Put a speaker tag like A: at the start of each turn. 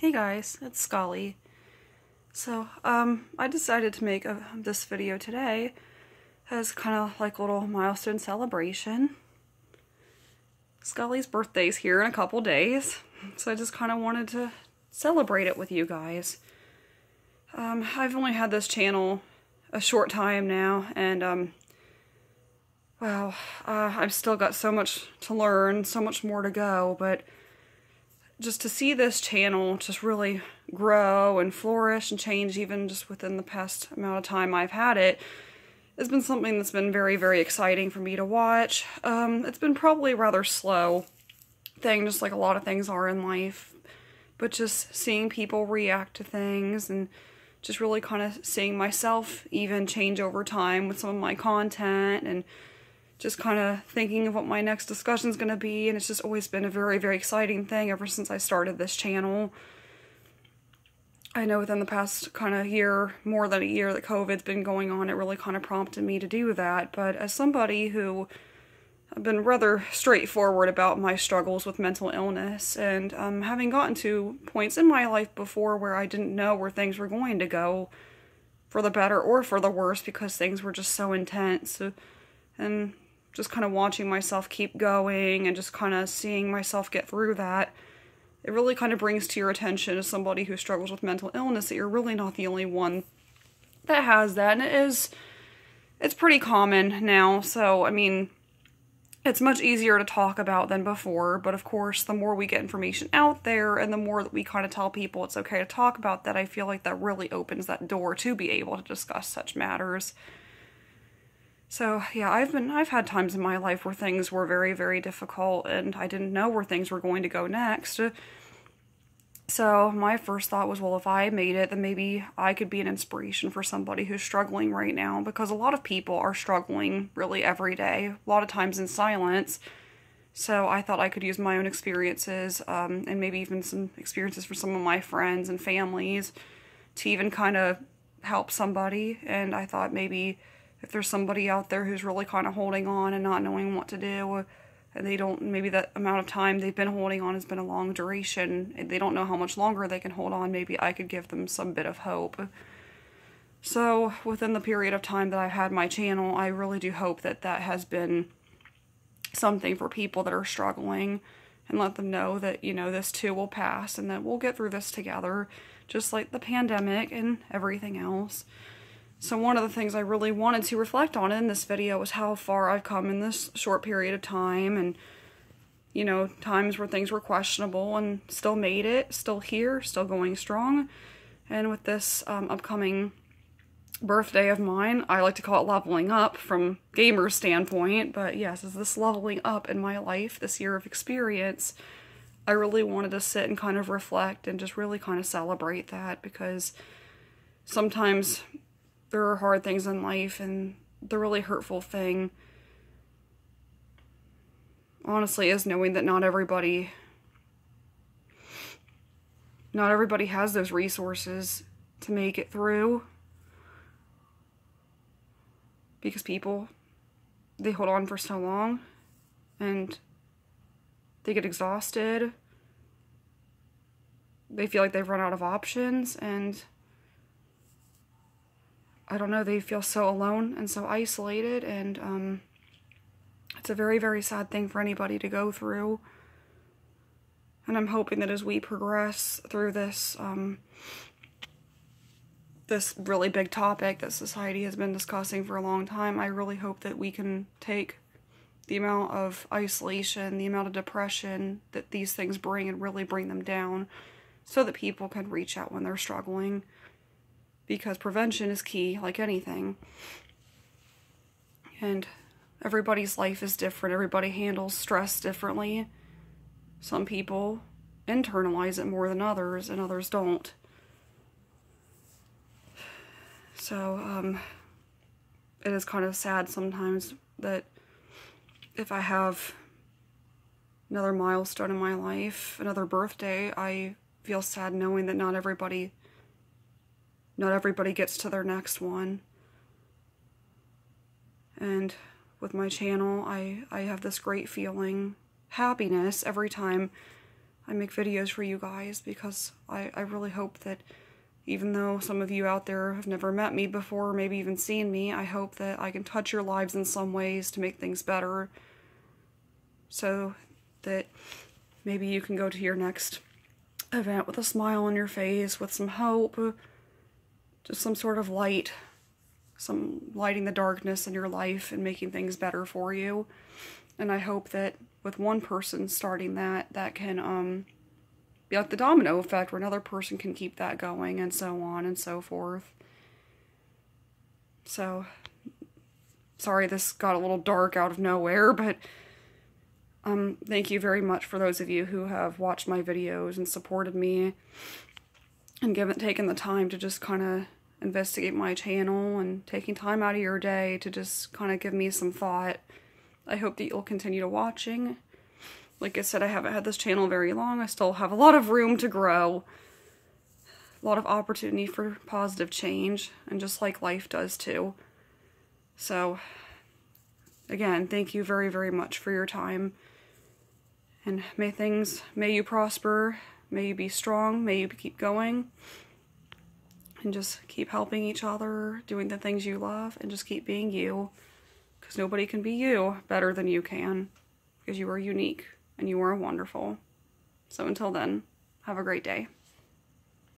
A: Hey guys, it's Skully. So, um, I decided to make a, this video today as kind of like a little milestone celebration. Skully's birthday's here in a couple days, so I just kind of wanted to celebrate it with you guys. Um, I've only had this channel a short time now, and, um, wow, uh, I've still got so much to learn, so much more to go, but just to see this channel just really grow and flourish and change even just within the past amount of time I've had it has been something that's been very, very exciting for me to watch. Um, it's been probably rather slow thing, just like a lot of things are in life, but just seeing people react to things and just really kind of seeing myself even change over time with some of my content and just kind of thinking of what my next discussion is going to be. And it's just always been a very, very exciting thing ever since I started this channel. I know within the past kind of year, more than a year that COVID's been going on, it really kind of prompted me to do that. But as somebody who I've been rather straightforward about my struggles with mental illness and um, having gotten to points in my life before where I didn't know where things were going to go for the better or for the worse because things were just so intense. And just kind of watching myself keep going and just kind of seeing myself get through that, it really kind of brings to your attention as somebody who struggles with mental illness that you're really not the only one that has that. And it is, it's pretty common now. So, I mean, it's much easier to talk about than before. But of course, the more we get information out there and the more that we kind of tell people it's okay to talk about that, I feel like that really opens that door to be able to discuss such matters. So yeah, I've been I've had times in my life where things were very very difficult and I didn't know where things were going to go next. So my first thought was, well, if I made it, then maybe I could be an inspiration for somebody who's struggling right now because a lot of people are struggling really every day, a lot of times in silence. So I thought I could use my own experiences um, and maybe even some experiences for some of my friends and families to even kind of help somebody. And I thought maybe if there's somebody out there who's really kind of holding on and not knowing what to do and they don't maybe that amount of time they've been holding on has been a long duration and they don't know how much longer they can hold on maybe i could give them some bit of hope. So within the period of time that i've had my channel i really do hope that that has been something for people that are struggling and let them know that you know this too will pass and that we'll get through this together just like the pandemic and everything else so one of the things I really wanted to reflect on in this video was how far I've come in this short period of time and you know, times where things were questionable and still made it, still here, still going strong. And with this um, upcoming birthday of mine, I like to call it leveling up from gamer's standpoint, but yes, is this leveling up in my life, this year of experience, I really wanted to sit and kind of reflect and just really kind of celebrate that because sometimes there are hard things in life and the really hurtful thing honestly is knowing that not everybody not everybody has those resources to make it through. Because people they hold on for so long and they get exhausted. They feel like they've run out of options and I don't know, they feel so alone and so isolated, and um, it's a very, very sad thing for anybody to go through. And I'm hoping that as we progress through this, um, this really big topic that society has been discussing for a long time, I really hope that we can take the amount of isolation, the amount of depression that these things bring and really bring them down so that people can reach out when they're struggling because prevention is key, like anything. And everybody's life is different. Everybody handles stress differently. Some people internalize it more than others, and others don't. So, um, it is kind of sad sometimes that if I have another milestone in my life, another birthday, I feel sad knowing that not everybody not everybody gets to their next one. And with my channel, I, I have this great feeling, happiness every time I make videos for you guys because I, I really hope that even though some of you out there have never met me before, or maybe even seen me, I hope that I can touch your lives in some ways to make things better so that maybe you can go to your next event with a smile on your face, with some hope, just some sort of light, some lighting the darkness in your life and making things better for you. And I hope that with one person starting that, that can um, be like the domino effect where another person can keep that going and so on and so forth. So, sorry this got a little dark out of nowhere, but um, thank you very much for those of you who have watched my videos and supported me and given taken the time to just kind of investigate my channel and taking time out of your day to just kind of give me some thought. I hope that you'll continue to watching. Like I said, I haven't had this channel very long. I still have a lot of room to grow. A lot of opportunity for positive change, and just like life does too. So, again, thank you very, very much for your time. And may things, may you prosper, may you be strong, may you keep going. And just keep helping each other, doing the things you love, and just keep being you. Because nobody can be you better than you can. Because you are unique and you are wonderful. So until then, have a great day.